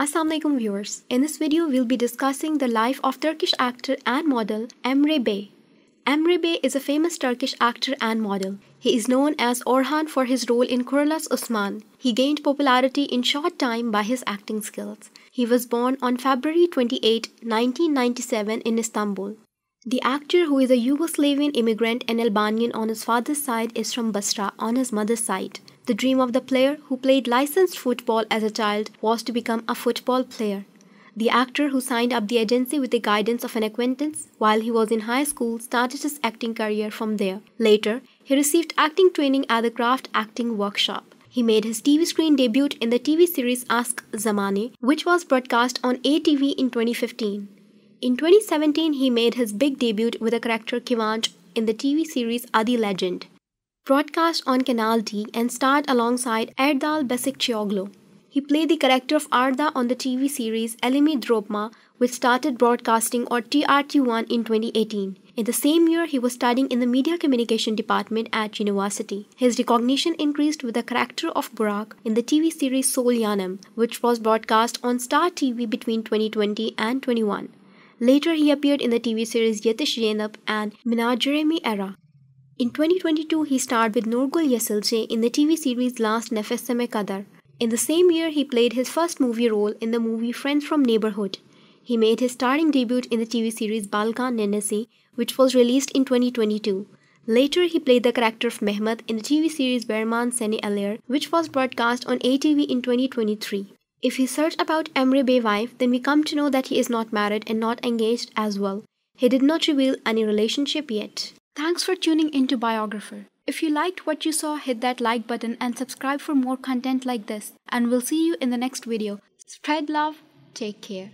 Assalamualaikum viewers. In this video, we'll be discussing the life of Turkish actor and model Emre Bey. Emre Bey is a famous Turkish actor and model. He is known as Orhan for his role in Kuruluş Osman. He gained popularity in short time by his acting skills. He was born on February 28, 1997 in Istanbul. The actor who is a Yugoslavian immigrant and Albanian on his father's side is from Basra on his mother's side. The dream of the player who played licensed football as a child was to become a football player. The actor who signed up the agency with the guidance of an acquaintance while he was in high school started his acting career from there. Later, he received acting training at the Craft Acting Workshop. He made his TV screen debut in the TV series Aşk Zamanı, which was broadcast on ATV in 2015. In 2017, he made his big debut with the character Kıvanç in the TV series Adi Legend broadcast on Kanal D and starred alongside Erdal Beşikçioğlu. He played the character of Arda on the TV series Elimi Dropma, which started broadcasting on TRT1 in 2018. In the same year, he was studying in the Media Communication Department at university. His recognition increased with the character of Burak in the TV series Sol Yanım, which was broadcast on Star TV between 2020 and 21. Later, he appeared in the TV series Yetiş Zeynep and Menajerimi Ara. In 2022, he starred with Nurgül Yeşilçay in the TV series Last Nefesime Kadar. In the same year, he played his first movie role in the movie Friends from Neighborhood. He made his starring debut in the TV series Balkan Ninnisi, which was released in 2022. Later, he played the character of Mehmet in the TV series Berman Seni Alir, which was broadcast on ATV in 2023. If we search about Emre Bey wife, then we come to know that he is not married and not engaged as well. He did not reveal any relationship yet. Thanks for tuning into Biographer. If you liked what you saw, hit that like button and subscribe for more content like this. And we'll see you in the next video. Spread love. Take care.